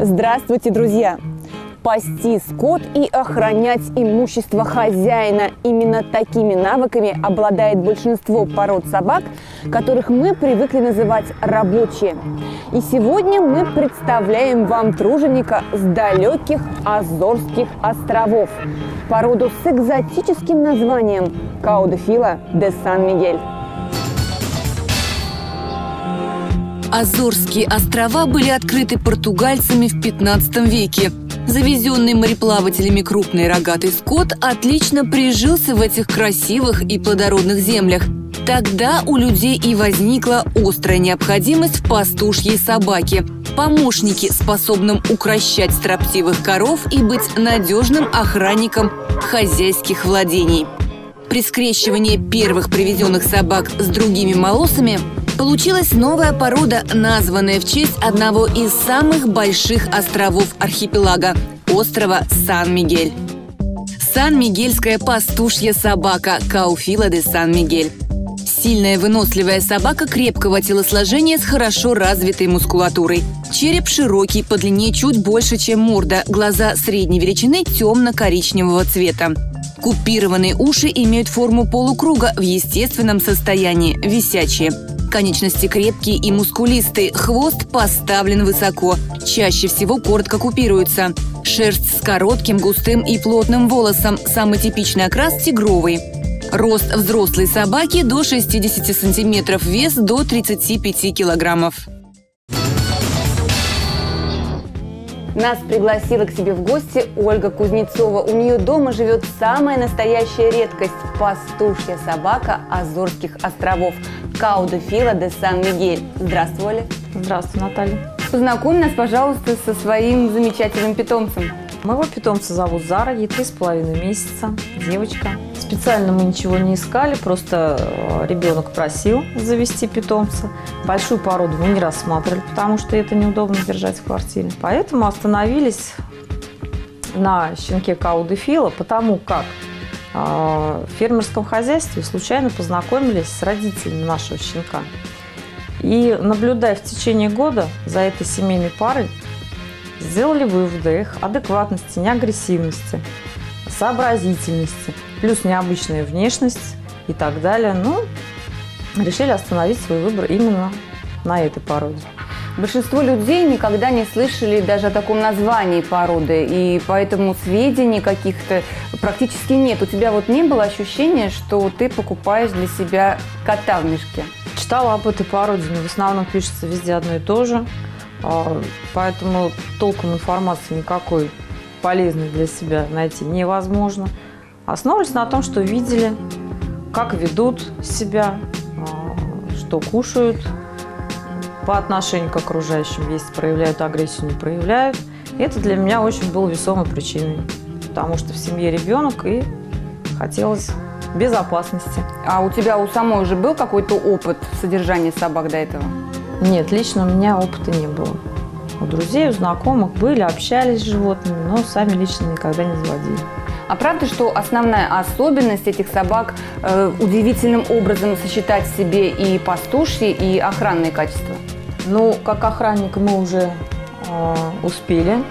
Здравствуйте, друзья! Пасти скот и охранять имущество хозяина. Именно такими навыками обладает большинство пород собак, которых мы привыкли называть рабочие. И сегодня мы представляем вам труженика с далеких Азорских островов. Породу с экзотическим названием Каудефила де Сан-Мигель. Азорские острова были открыты португальцами в 15 веке. Завезенный мореплавателями крупный рогатый скот отлично прижился в этих красивых и плодородных землях. Тогда у людей и возникла острая необходимость в пастушьей собаке, помощнике, способном укращать строптивых коров и быть надежным охранником хозяйских владений. При скрещивании первых привезенных собак с другими молосами Получилась новая порода, названная в честь одного из самых больших островов архипелага – острова Сан-Мигель. Сан-Мигельская пастушья собака Кауфила де Сан-Мигель. Сильная выносливая собака крепкого телосложения с хорошо развитой мускулатурой. Череп широкий, по длине чуть больше, чем морда, глаза средней величины темно-коричневого цвета. Купированные уши имеют форму полукруга в естественном состоянии, висячие. Конечности крепкие и мускулистые, хвост поставлен высоко, чаще всего коротко купируется. Шерсть с коротким, густым и плотным волосом, самый типичный окрас – тигровый. Рост взрослой собаки до 60 сантиметров, вес до 35 килограммов. Нас пригласила к себе в гости Ольга Кузнецова. У нее дома живет самая настоящая редкость – пастушья собака Азорских островов – Каудефила де Сан-Мигель. Здравствуй, Оля. Здравствуй, Наталья. Познакомь нас, пожалуйста, со своим замечательным питомцем. Моего питомца зовут Зара, ей три с половиной месяца, девочка. Специально мы ничего не искали, просто э, ребенок просил завести питомца. Большую породу мы не рассматривали, потому что это неудобно держать в квартире. Поэтому остановились на щенке Каудефила, потому как э, в фермерском хозяйстве случайно познакомились с родителями нашего щенка. И наблюдая в течение года за этой семейной парой, сделали выводы их адекватности, неагрессивности, сообразительности, плюс необычная внешность и так далее. Ну, решили остановить свой выбор именно на этой породе. Большинство людей никогда не слышали даже о таком названии породы, и поэтому сведений каких-то практически нет. У тебя вот не было ощущения, что ты покупаешь для себя кота в мешке? Читала об этой породе, но в основном пишется везде одно и то же. А, поэтому толком информации никакой полезной для себя найти невозможно. Основывались на том, что видели, как ведут себя, а, что кушают по отношению к окружающим, если проявляют агрессию, не проявляют. Это для меня очень было весомой причиной, потому что в семье ребенок и хотелось безопасности. А у тебя у самой уже был какой-то опыт содержания собак до этого? Нет, лично у меня опыта не было. У друзей, у знакомых были, общались с животными, но сами лично никогда не заводили. А правда, что основная особенность этих собак э, удивительным образом сочетать в себе и пастушьи, и охранные качества? Ну, как охранник мы уже э, успели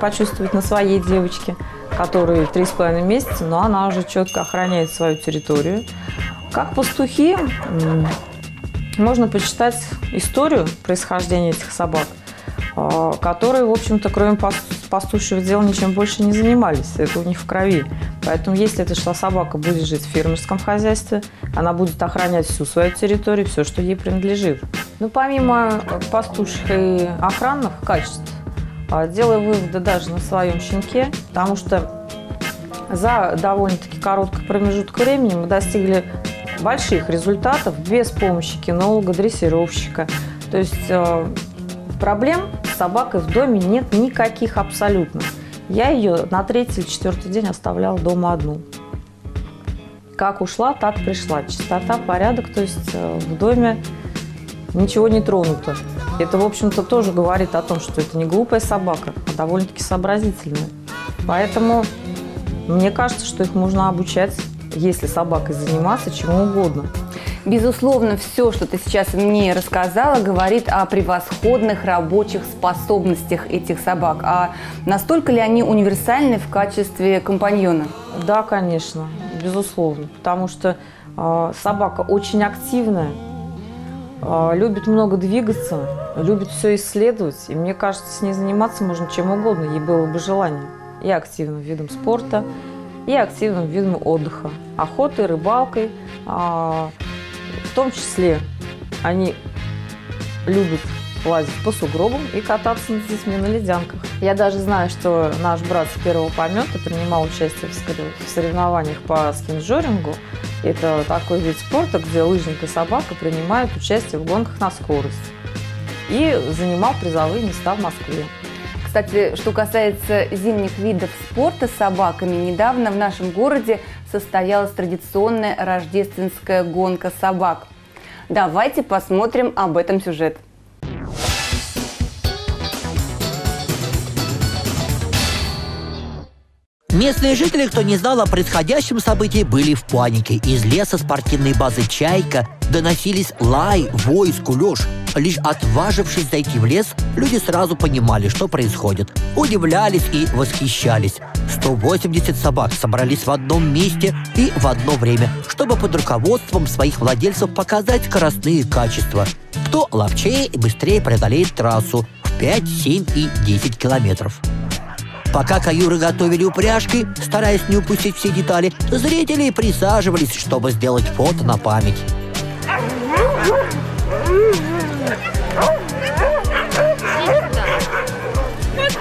почувствовать на своей девочке, которой три с половиной месяца, но она уже четко охраняет свою территорию. Как пастухи, можно почитать историю происхождения этих собак, а, которые, в общем-то, кроме пастушьего дела, ничем больше не занимались. Это у них в крови. Поэтому, если эта собака будет жить в фермерском хозяйстве, она будет охранять всю свою территорию, все, что ей принадлежит. Но помимо пастушьих и охранных качеств, а, делаю выводы даже на своем щенке, потому что за довольно-таки короткий промежуток времени мы достигли больших результатов без помощи кинолога, дрессировщика. То есть э, проблем с собакой в доме нет никаких абсолютно. Я ее на третий или четвертый день оставляла дома одну. Как ушла, так пришла. Чистота, порядок, то есть э, в доме ничего не тронуто. Это, в общем-то, тоже говорит о том, что это не глупая собака, а довольно-таки сообразительная. Поэтому мне кажется, что их можно обучать если собакой заниматься, чему угодно. Безусловно, все, что ты сейчас мне рассказала, говорит о превосходных рабочих способностях этих собак. А настолько ли они универсальны в качестве компаньона? Да, конечно, безусловно. Потому что э, собака очень активная, э, любит много двигаться, любит все исследовать. И мне кажется, с ней заниматься можно чем угодно, ей было бы желание. И активным видом спорта, и активным видом отдыха. Охотой, рыбалкой. А, в том числе они любят лазить по сугробам и кататься с детьми на ледянках. Я даже знаю, что наш брат с первого помета принимал участие в соревнованиях по скинжорингу. Это такой вид спорта, где лыжник и собака принимают участие в гонках на скорость. И занимал призовые места в Москве. Кстати, что касается зимних видов спорта с собаками, недавно в нашем городе состоялась традиционная рождественская гонка собак. Давайте посмотрим об этом сюжет. Местные жители, кто не знал о происходящем событии, были в панике. Из леса спортивной базы «Чайка» доносились лай, вой, скулеж. Лишь отважившись зайти в лес, люди сразу понимали, что происходит. Удивлялись и восхищались. 180 собак собрались в одном месте и в одно время, чтобы под руководством своих владельцев показать скоростные качества. Кто ловчее и быстрее преодолеет трассу в 5, 7 и 10 километров. Пока каюры готовили упряжки, стараясь не упустить все детали, зрители присаживались, чтобы сделать фото на память.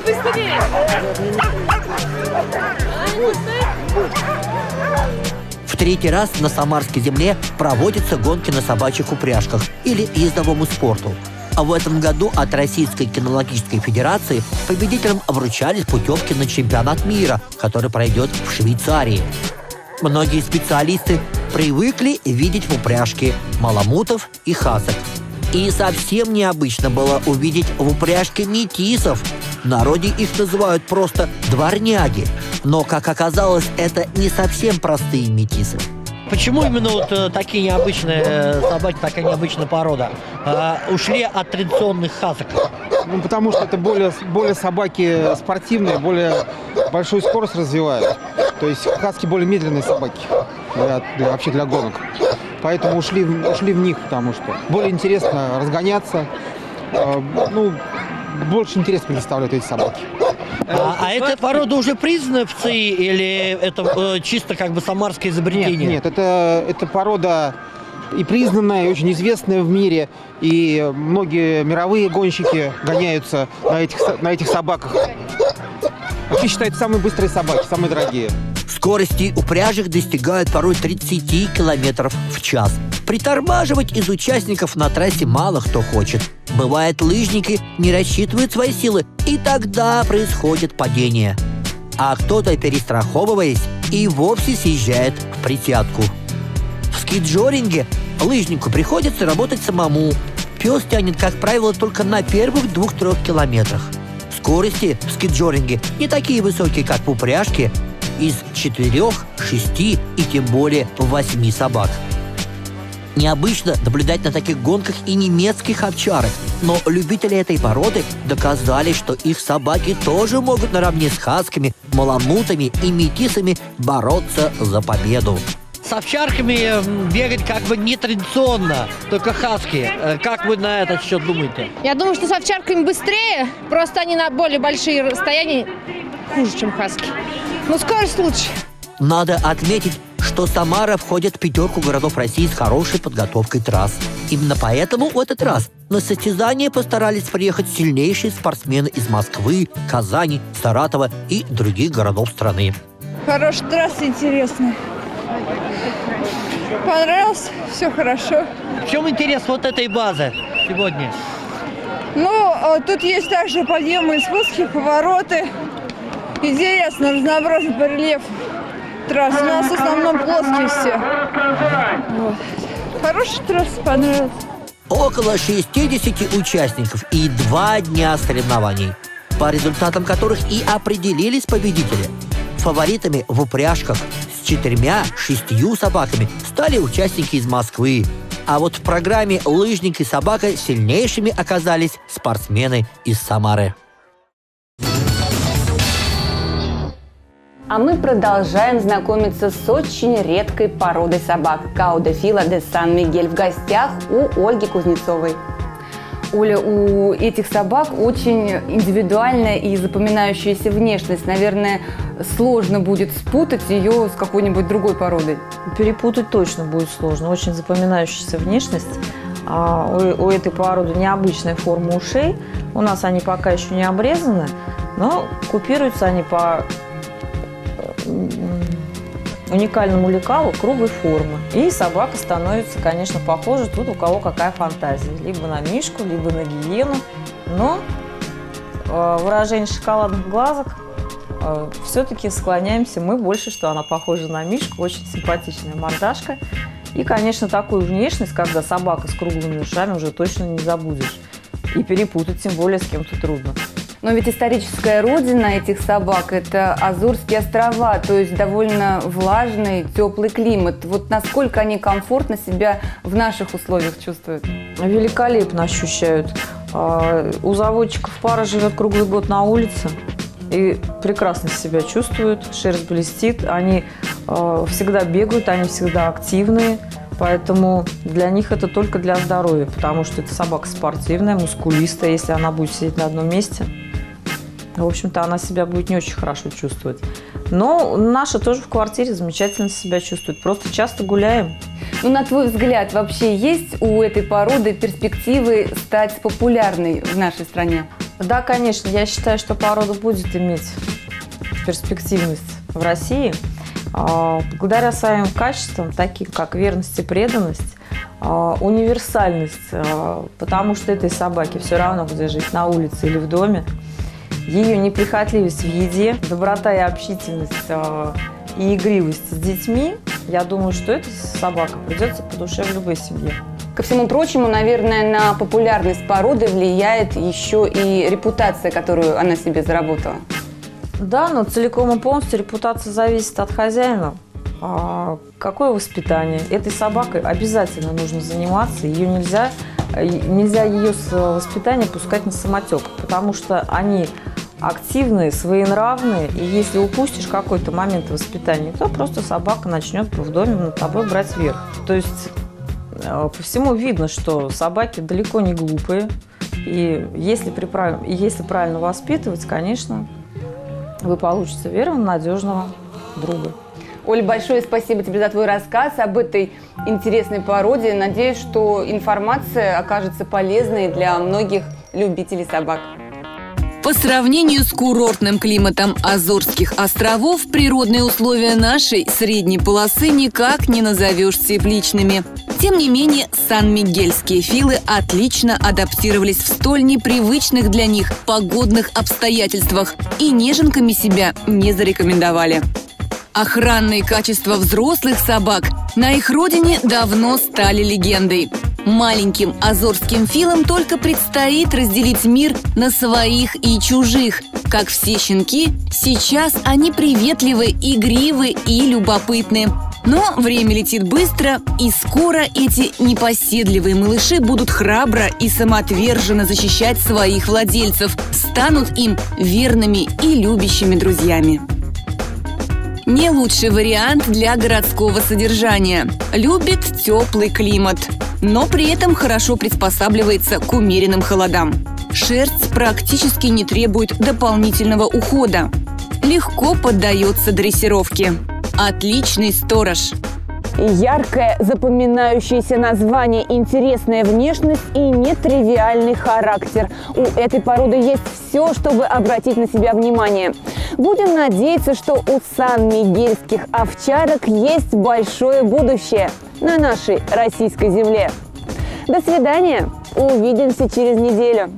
быстрее! В третий раз на Самарской земле проводятся гонки на собачьих упряжках или ездовому спорту. А в этом году от Российской кинологической федерации победителям вручались путевки на чемпионат мира, который пройдет в Швейцарии. Многие специалисты привыкли видеть в упряжке маламутов и хасок. И совсем необычно было увидеть в упряжке метисов. В народе их называют просто дворняги. Но, как оказалось, это не совсем простые метисы. Почему именно вот э, такие необычные э, собаки, такая необычная порода, э, ушли от традиционных хасок? Ну, потому что это более, более собаки спортивные, более большую скорость развивают. То есть хаски более медленные собаки для, для, вообще для гонок. Поэтому ушли, ушли в них, потому что более интересно разгоняться. Ну, больше интерес представляют эти собаки. А, а эта порода уже признана в ЦИ или это э, чисто как бы самарское изобретение? Нет, нет это, это порода и признанная, и очень известная в мире. И многие мировые гонщики гоняются на этих, на этих собаках. Вообще считают самые быстрые собаки, самые дорогие. Скорости упряжек достигают порой 30 километров в час. Притормаживать из участников на трассе мало кто хочет. Бывает, лыжники не рассчитывают свои силы, и тогда происходит падение. А кто-то, перестраховываясь, и вовсе съезжает в присядку. В скиджоринге лыжнику приходится работать самому. Пес тянет, как правило, только на первых двух-трех километрах. Скорости в скиджоринге не такие высокие, как в упряжке, из четырех, шести и тем более восьми собак. Необычно наблюдать на таких гонках и немецких овчарок, но любители этой породы доказали, что их собаки тоже могут наравне с хасками, маламутами и метисами бороться за победу. С овчарками бегать как бы нетрадиционно, только хаски. Э, как вы на этот счет думаете? Я думаю, что с овчарками быстрее, просто они на более большие расстояния хуже, чем хаски. Но скорость лучше. Надо отметить, что Самара входит в пятерку городов России с хорошей подготовкой трасс. Именно поэтому в этот раз на состязание постарались приехать сильнейшие спортсмены из Москвы, Казани, Саратова и других городов страны. Хорошая трасса, интересная. Понравилось, все хорошо. В чем интерес вот этой базы сегодня? Ну, а тут есть также подъемы и спуски, повороты. Интересно, разнообразный рельеф трасс. У нас в основном плоские все. Вот. Хорошая трасса, понравилась. Около 60 участников и два дня соревнований, по результатам которых и определились победители. Фаворитами в упряжках с четырьмя-шестью собаками стали участники из Москвы. А вот в программе «Лыжник и собака» сильнейшими оказались спортсмены из Самары. А мы продолжаем знакомиться с очень редкой породой собак – Каудефила де Сан-Мигель в гостях у Ольги Кузнецовой. Оля, у этих собак очень индивидуальная и запоминающаяся внешность. Наверное, сложно будет спутать ее с какой-нибудь другой породой. Перепутать точно будет сложно. Очень запоминающаяся внешность. А, у, у этой породы необычная форма ушей. У нас они пока еще не обрезаны, но купируются они по уникальному лекалу круглой формы. И собака становится, конечно, похожа тут у кого какая фантазия. Либо на мишку, либо на гиену. Но э, выражение шоколадных глазок э, все-таки склоняемся мы больше, что она похожа на мишку. Очень симпатичная мордашка. И, конечно, такую внешность, когда собака с круглыми ушами уже точно не забудешь. И перепутать тем более с кем-то трудно. Но ведь историческая родина этих собак – это Азорские острова, то есть довольно влажный, теплый климат. Вот насколько они комфортно себя в наших условиях чувствуют? Великолепно ощущают. А, у заводчиков пара живет круглый год на улице и прекрасно себя чувствуют, шерсть блестит, они а, всегда бегают, они всегда активные, поэтому для них это только для здоровья, потому что это собака спортивная, мускулистая, если она будет сидеть на одном месте – в общем-то, она себя будет не очень хорошо чувствовать. Но наша тоже в квартире замечательно себя чувствует. Просто часто гуляем. Ну, на твой взгляд, вообще есть у этой породы перспективы стать популярной в нашей стране? Да, конечно. Я считаю, что порода будет иметь перспективность в России. А, благодаря своим качествам, таким как верность и преданность, а, универсальность, а, потому что этой собаке все равно, где жить, на улице или в доме, ее неприхотливость в еде, доброта и общительность э, и игривость с детьми, я думаю, что эта собака придется по душе в любой семье. Ко всему прочему, наверное, на популярность породы влияет еще и репутация, которую она себе заработала. Да, но целиком и полностью репутация зависит от хозяина. А какое воспитание? Этой собакой обязательно нужно заниматься. Ее нельзя, нельзя ее с воспитания пускать на самотек, потому что они активные, своенравные, и если упустишь какой-то момент воспитания, то просто собака начнет в доме над тобой брать верх. То есть э, по всему видно, что собаки далеко не глупые, и если, приправ... если правильно воспитывать, конечно, вы получите верного, надежного друга. Оль, большое спасибо тебе за твой рассказ об этой интересной породе. Надеюсь, что информация окажется полезной для многих любителей собак. По сравнению с курортным климатом Азорских островов, природные условия нашей средней полосы никак не назовешь тепличными. Тем не менее, сан-мигельские филы отлично адаптировались в столь непривычных для них погодных обстоятельствах и неженками себя не зарекомендовали. Охранные качества взрослых собак на их родине давно стали легендой. Маленьким азорским филам только предстоит разделить мир на своих и чужих. Как все щенки, сейчас они приветливы, игривы и любопытны. Но время летит быстро, и скоро эти непоседливые малыши будут храбро и самоотверженно защищать своих владельцев, станут им верными и любящими друзьями. Не лучший вариант для городского содержания. Любит теплый климат, но при этом хорошо приспосабливается к умеренным холодам. Шерсть практически не требует дополнительного ухода. Легко поддается дрессировке. Отличный сторож – Яркое, запоминающееся название, интересная внешность и нетривиальный характер. У этой породы есть все, чтобы обратить на себя внимание. Будем надеяться, что у сан-мигельских овчарок есть большое будущее на нашей российской земле. До свидания. Увидимся через неделю.